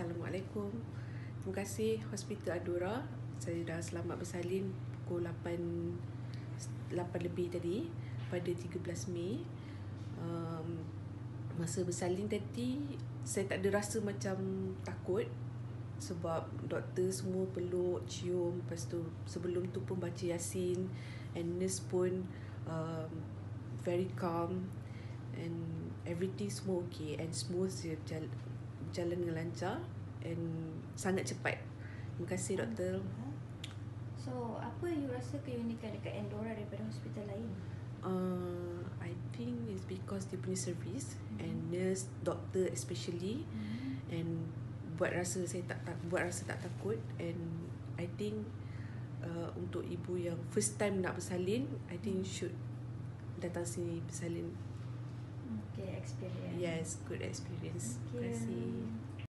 Assalamualaikum. Terima kasih Hospital Adura. Saya dah selamat bersalin pukul 8 8 lebih tadi pada 13 Mei. Um, masa bersalin tadi saya tak ada rasa macam takut sebab doktor semua peluk, cium Lepas tu sebelum tu pun baca Yasin And nurse pun um, very calm And everything semua okay And smooth je berjalan dengan lancar And sangat cepat. Terima kasih doktor. So, apa you rasa keunikan dekat Endora daripada hospital lain? uh, I think it's because dia punya service And nurse, doktor especially. And buat rasa saya tak, tak buat rasa tak takut. And I think uh, untuk ibu yang first time nak bersalin I think should datang sini bersalin Yes good experience. Terima kasih